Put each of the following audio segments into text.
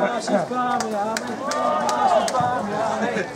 Наши камни, аминь, наши камни, аминь.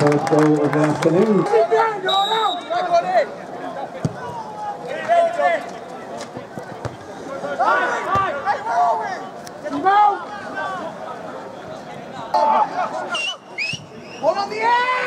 First goal of the afternoon. One on the edge!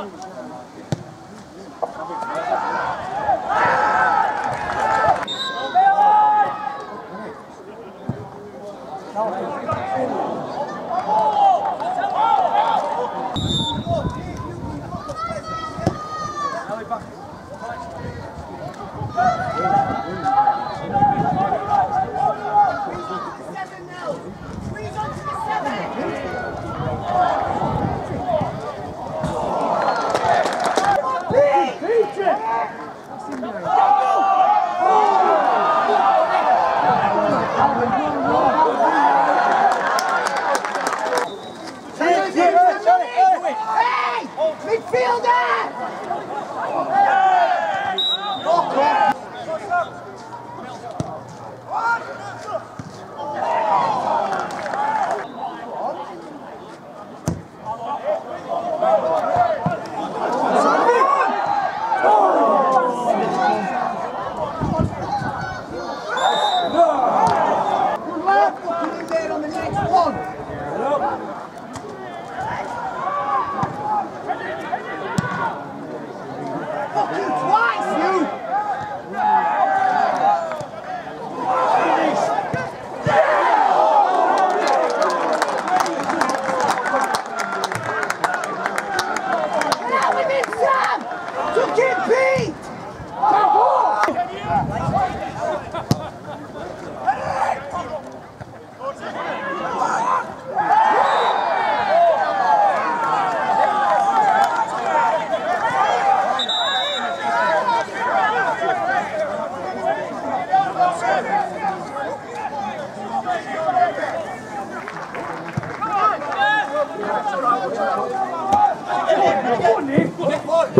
Hey!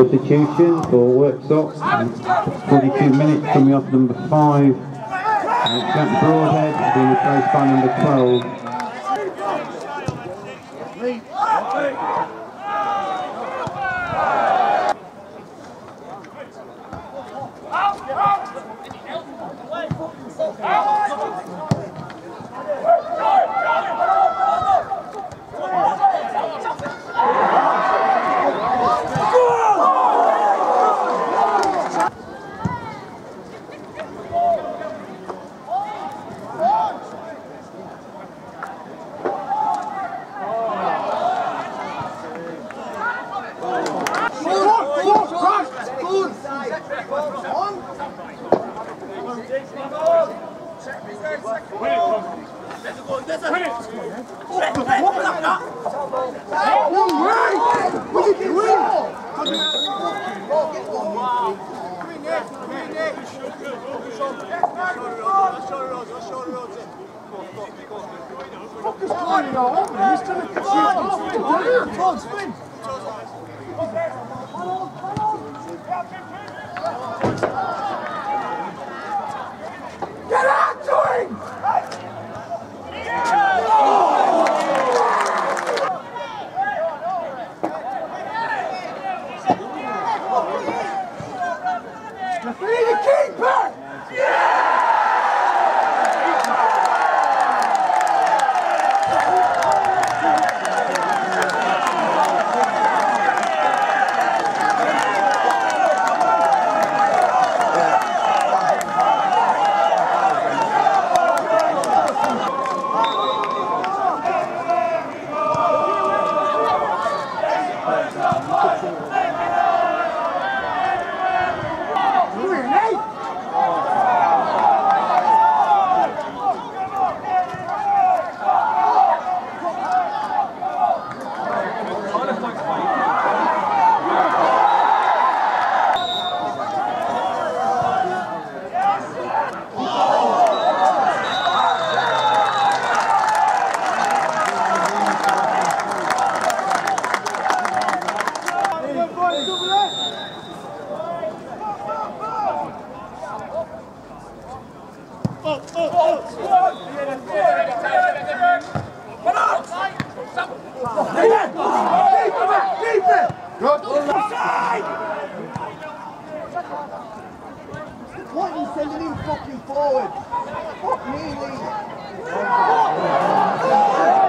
Substitution for Worksop. 42 minutes coming off number 5. Uh, Jack Broadhead being replaced by number 12. Focus on him, he's trying to catch you. Todd, spin! What are you sending him fucking forward? Fuck me, Lee.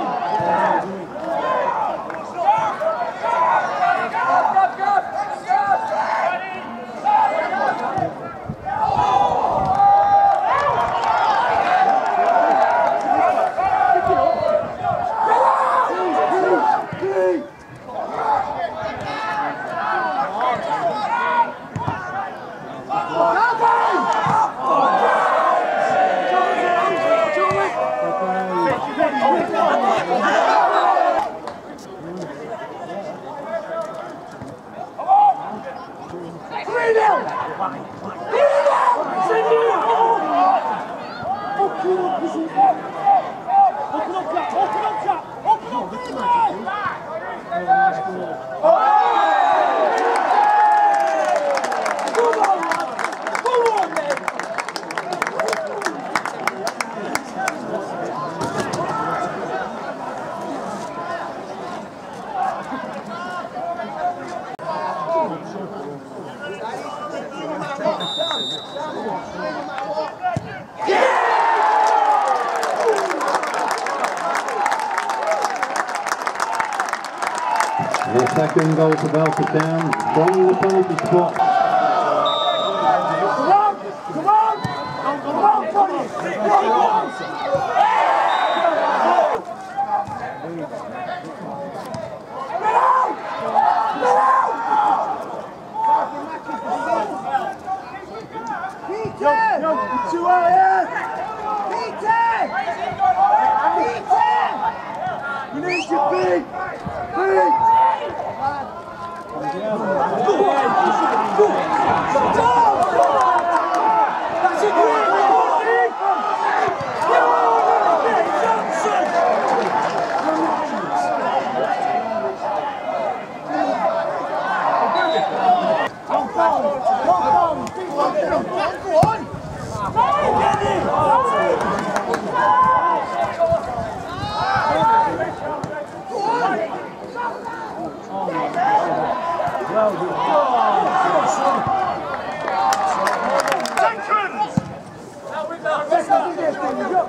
The second goal to Belper Town from the penalty spot. Come on! Come on! Come on, Tony! Come on!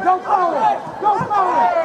Go call it! Go call it!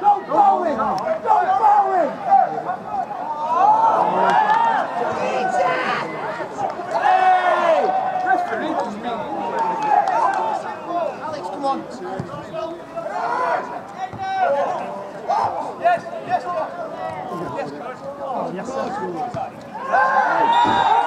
Don't bow him! Don't want to. Yes, yes, yes. Oh, yes, yes.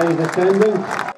Uh, today's attendance